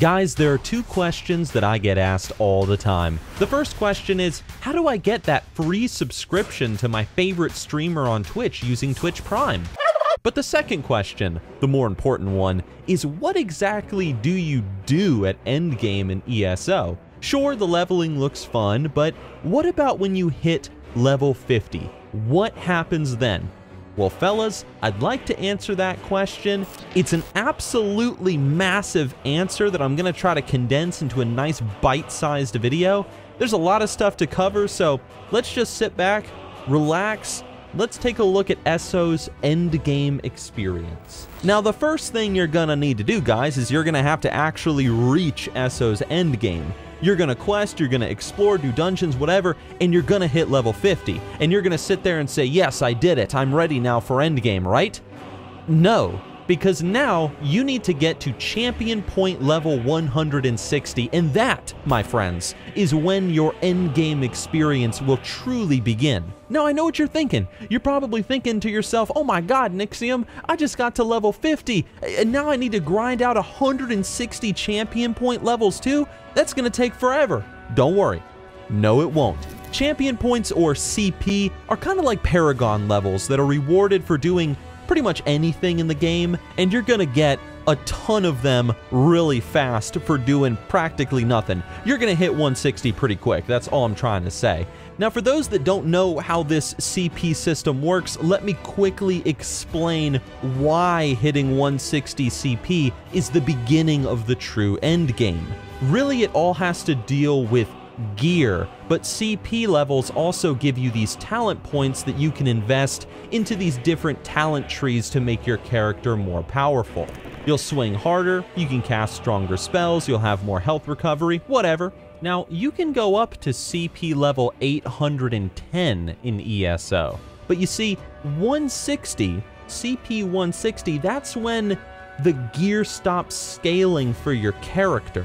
Guys, there are two questions that I get asked all the time. The first question is, how do I get that free subscription to my favorite streamer on Twitch using Twitch Prime? But the second question, the more important one, is what exactly do you do at endgame in ESO? Sure, the leveling looks fun, but what about when you hit level 50? What happens then? Well, fellas, I'd like to answer that question. It's an absolutely massive answer that I'm going to try to condense into a nice bite-sized video. There's a lot of stuff to cover, so let's just sit back, relax, let's take a look at ESO's endgame experience. Now, the first thing you're gonna need to do, guys, is you're gonna have to actually reach ESO's endgame. You're gonna quest, you're gonna explore, do dungeons, whatever, and you're gonna hit level 50. And you're gonna sit there and say, yes, I did it, I'm ready now for endgame, right? No, because now you need to get to champion point level 160, and that, my friends, is when your endgame experience will truly begin. Now, I know what you're thinking. You're probably thinking to yourself, oh my god, Nixxiom, I just got to level 50, and now I need to grind out 160 champion point levels too? That's gonna take forever. Don't worry. No, it won't. Champion points, or CP, are kind of like Paragon levels that are rewarded for doing pretty much anything in the game, and you're gonna get a ton of them really fast for doing practically nothing. You're gonna hit 160 pretty quick, that's all I'm trying to say. Now, for those that don't know how this CP system works, let me quickly explain why hitting 160 CP is the beginning of the true end game. Really, it all has to deal with gear, but CP levels also give you these talent points that you can invest into these different talent trees to make your character more powerful. You'll swing harder, you can cast stronger spells, you'll have more health recovery, whatever. Now, you can go up to CP level 810 in ESO, but you see, 160, CP 160, that's when the gear stops scaling for your character.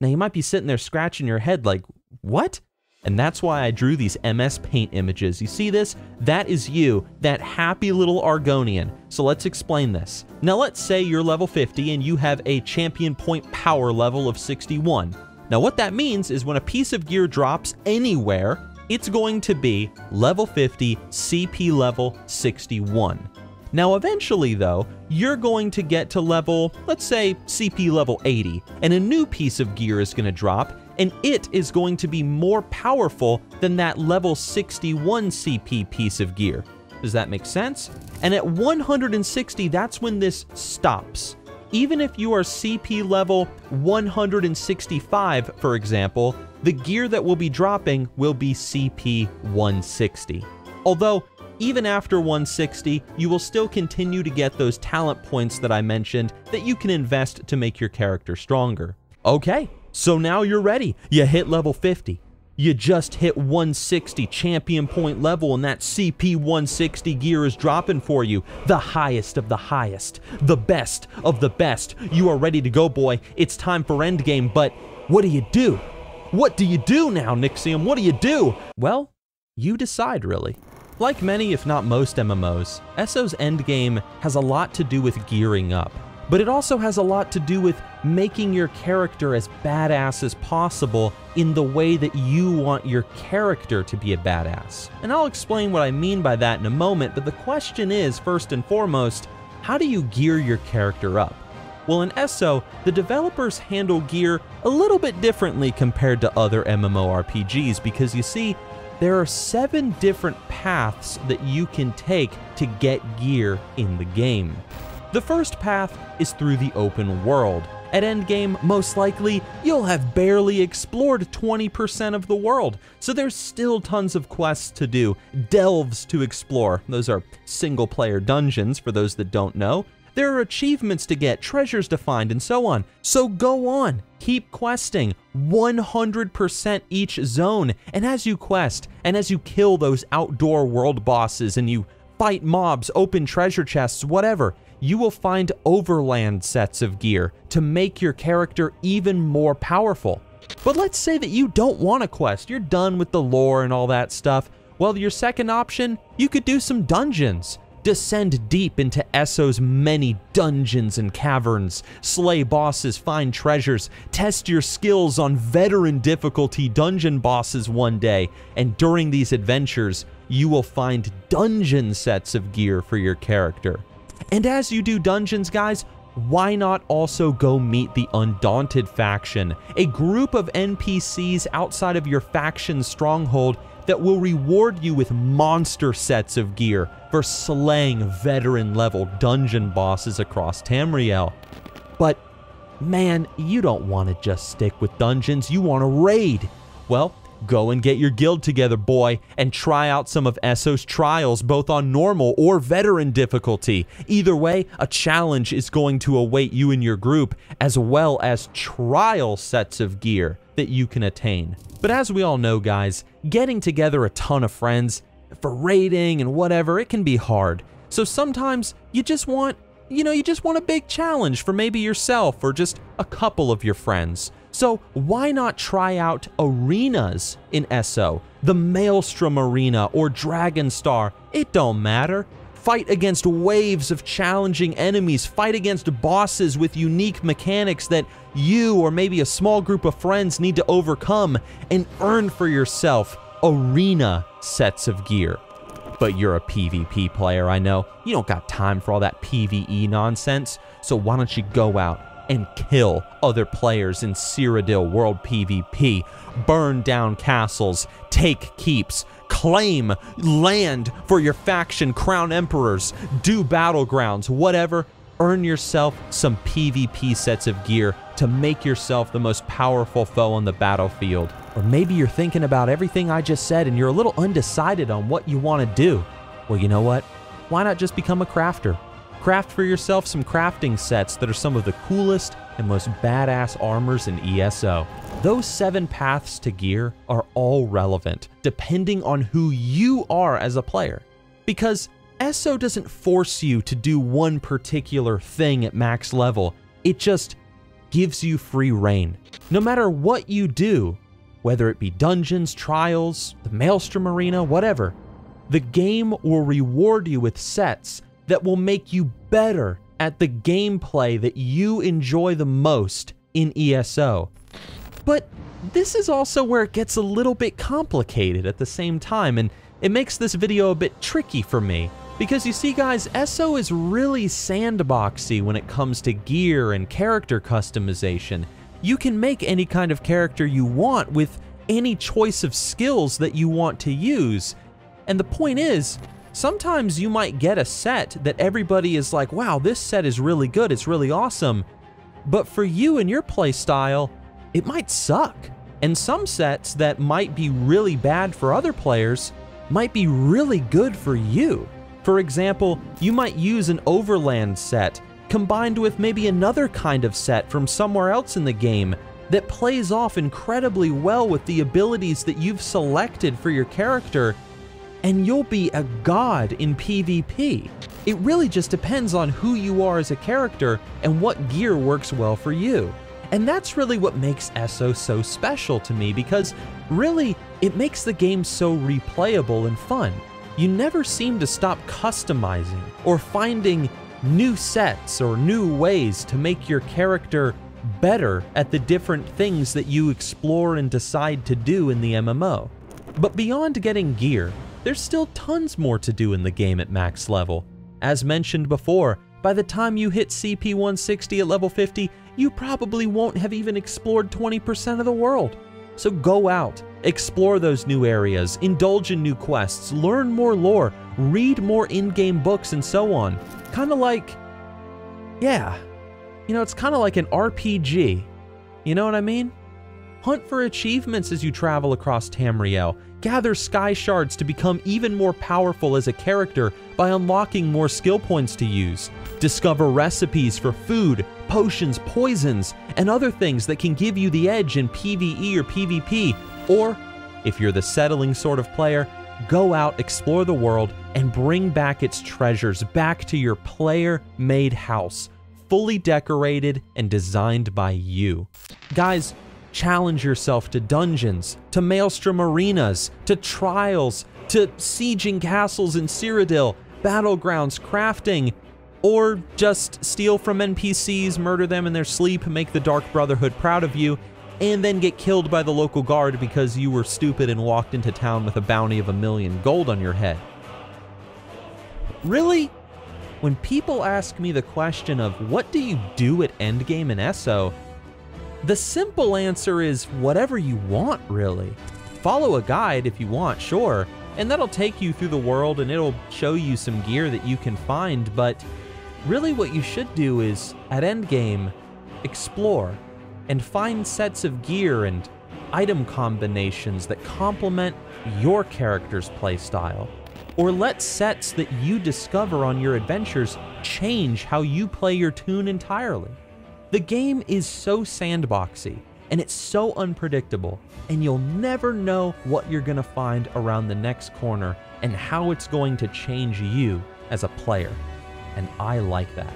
Now, you might be sitting there scratching your head like, what? And that's why I drew these MS Paint images. You see this? That is you, that happy little Argonian. So let's explain this. Now let's say you're level 50 and you have a champion point power level of 61. Now what that means is when a piece of gear drops anywhere, it's going to be level 50, CP level 61. Now eventually though, you're going to get to level, let's say CP level 80, and a new piece of gear is going to drop, and it is going to be more powerful than that level 61 CP piece of gear. Does that make sense? And at 160, that's when this stops. Even if you are CP level 165, for example, the gear that will be dropping will be CP 160. Although, even after 160, you will still continue to get those talent points that I mentioned that you can invest to make your character stronger. Okay, so now you're ready. You hit level 50. You just hit 160 champion point level and that CP 160 gear is dropping for you. The highest of the highest. The best of the best. You are ready to go, boy. It's time for endgame, but what do you do? What do you do now, Nixxiom? What do you do? Well, you decide, really. Like many, if not most MMOs, ESO's endgame has a lot to do with gearing up but it also has a lot to do with making your character as badass as possible in the way that you want your character to be a badass. And I'll explain what I mean by that in a moment, but the question is, first and foremost, how do you gear your character up? Well, in ESO, the developers handle gear a little bit differently compared to other MMORPGs because you see, there are seven different paths that you can take to get gear in the game. The first path is through the open world. At endgame, most likely, you'll have barely explored 20% of the world, so there's still tons of quests to do, delves to explore. Those are single player dungeons for those that don't know. There are achievements to get, treasures to find, and so on. So go on, keep questing 100% each zone. And as you quest, and as you kill those outdoor world bosses, and you fight mobs, open treasure chests, whatever, you will find overland sets of gear to make your character even more powerful. But let's say that you don't want a quest, you're done with the lore and all that stuff. Well, your second option, you could do some dungeons. Descend deep into ESO's many dungeons and caverns, slay bosses, find treasures, test your skills on veteran difficulty dungeon bosses one day, and during these adventures, you will find dungeon sets of gear for your character. And as you do dungeons, guys, why not also go meet the Undaunted faction, a group of NPCs outside of your faction stronghold that will reward you with monster sets of gear for slaying veteran level dungeon bosses across Tamriel. But man, you don't want to just stick with dungeons, you want to raid. Well, Go and get your guild together, boy, and try out some of ESO's trials, both on normal or veteran difficulty. Either way, a challenge is going to await you and your group, as well as trial sets of gear that you can attain. But as we all know, guys, getting together a ton of friends for raiding and whatever, it can be hard. So sometimes you just want, you know, you just want a big challenge for maybe yourself or just a couple of your friends. So why not try out arenas in ESO? The Maelstrom Arena or Dragonstar, it don't matter. Fight against waves of challenging enemies, fight against bosses with unique mechanics that you or maybe a small group of friends need to overcome and earn for yourself arena sets of gear. But you're a PvP player, I know. You don't got time for all that PvE nonsense, so why don't you go out and kill other players in Cyrodiil World PvP, burn down castles, take keeps, claim land for your faction, crown emperors, do battlegrounds, whatever. Earn yourself some PvP sets of gear to make yourself the most powerful foe on the battlefield. Or maybe you're thinking about everything I just said and you're a little undecided on what you want to do. Well, you know what? Why not just become a crafter? Craft for yourself some crafting sets that are some of the coolest and most badass armors in ESO. Those seven paths to gear are all relevant, depending on who you are as a player. Because ESO doesn't force you to do one particular thing at max level, it just gives you free reign. No matter what you do, whether it be dungeons, trials, the Maelstrom Arena, whatever, the game will reward you with sets that will make you better at the gameplay that you enjoy the most in ESO. But this is also where it gets a little bit complicated at the same time, and it makes this video a bit tricky for me. Because you see guys, ESO is really sandboxy when it comes to gear and character customization. You can make any kind of character you want with any choice of skills that you want to use. And the point is, sometimes you might get a set that everybody is like, wow, this set is really good, it's really awesome. But for you and your playstyle, it might suck. And some sets that might be really bad for other players might be really good for you. For example, you might use an overland set combined with maybe another kind of set from somewhere else in the game that plays off incredibly well with the abilities that you've selected for your character and you'll be a god in PvP. It really just depends on who you are as a character and what gear works well for you. And that's really what makes ESO so special to me because really, it makes the game so replayable and fun. You never seem to stop customizing or finding new sets or new ways to make your character better at the different things that you explore and decide to do in the MMO. But beyond getting gear, there's still tons more to do in the game at max level. As mentioned before, by the time you hit CP 160 at level 50, you probably won't have even explored 20% of the world. So go out, explore those new areas, indulge in new quests, learn more lore, read more in-game books and so on. Kind of like, yeah, you know, it's kind of like an RPG. You know what I mean? Hunt for achievements as you travel across Tamriel, gather sky shards to become even more powerful as a character by unlocking more skill points to use. Discover recipes for food, potions, poisons, and other things that can give you the edge in PvE or PvP. Or, if you're the settling sort of player, go out, explore the world, and bring back its treasures back to your player made house, fully decorated and designed by you. Guys, challenge yourself to dungeons, to Maelstrom arenas, to trials, to sieging castles in Cyrodiil, battlegrounds, crafting, or just steal from NPCs, murder them in their sleep, make the Dark Brotherhood proud of you, and then get killed by the local guard because you were stupid and walked into town with a bounty of a million gold on your head. Really? When people ask me the question of what do you do at endgame in ESO, the simple answer is whatever you want, really. Follow a guide if you want, sure, and that'll take you through the world and it'll show you some gear that you can find, but really what you should do is, at endgame, explore and find sets of gear and item combinations that complement your character's playstyle. Or let sets that you discover on your adventures change how you play your tune entirely. The game is so sandboxy and it's so unpredictable, and you'll never know what you're going to find around the next corner and how it's going to change you as a player. And I like that.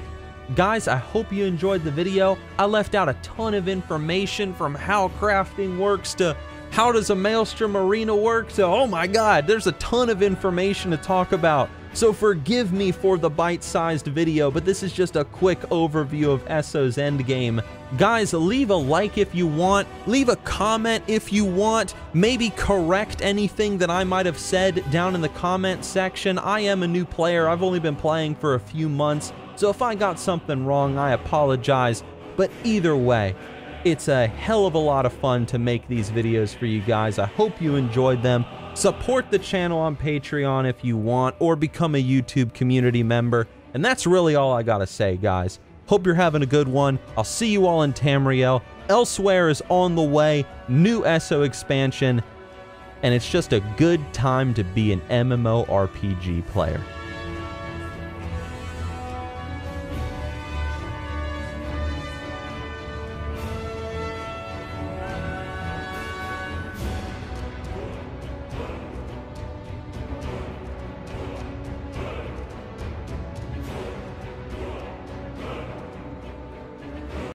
Guys, I hope you enjoyed the video. I left out a ton of information from how crafting works to how does a Maelstrom Arena work to, oh my god, there's a ton of information to talk about. So forgive me for the bite-sized video, but this is just a quick overview of ESO's endgame. Guys, leave a like if you want, leave a comment if you want, maybe correct anything that I might have said down in the comment section. I am a new player, I've only been playing for a few months, so if I got something wrong, I apologize. But either way, it's a hell of a lot of fun to make these videos for you guys. I hope you enjoyed them. Support the channel on Patreon if you want, or become a YouTube community member. And that's really all I gotta say, guys. Hope you're having a good one. I'll see you all in Tamriel. Elsweyr is on the way, new ESO expansion, and it's just a good time to be an MMORPG player.